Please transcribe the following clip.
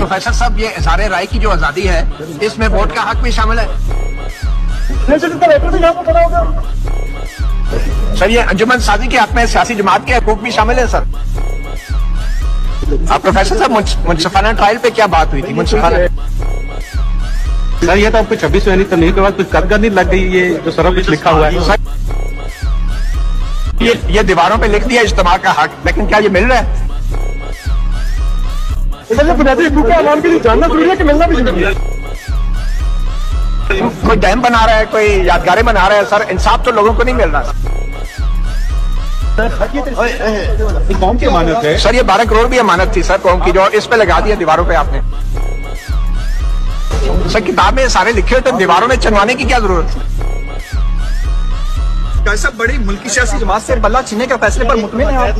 Professor साहब ये इजारे राय की जो आज़ादी है इसमें वोट का हक भी शामिल है। सर ये अंजुमन साजी के हक में सियासी जमात के हकूक भी शामिल है सर। अब प्रोफेसर साहब मुनसफाना ट्रायल पे क्या बात हुई थी? मुनसफाना सर ये तो आपको छब्बीस यानी तमहीर के बाद कुछ कदगर्दी लग गई ये जो सारा कुछ लिखा हुआ है? ये ये दीवारों पे लिख दिया इज्तमा का हक लेकिन क्या ये मिल रहा है? बुनियादी हकूक के आवाम के लिए जानना ज़रूरी है कि मिलना भी ज़रूरी है? कोई डैम बना रहा है कोई यादगारें बना रहा है? सर इंसाफ तो लोगों को नहीं मिल रहा। की अमानत है। सर ये बारह करोड़ भी अमानत थी सर कौम की जो इस पे लगा दिया दीवारों पे आपने। सर किताब में सारे लिखे हुए तो दीवारों में चनवाने की क्या ज़रूरत थी? कैसा बड़ी मुल्की सियासी जमात से बल्ला छीनने के फैसले पर मुतमिन है आप।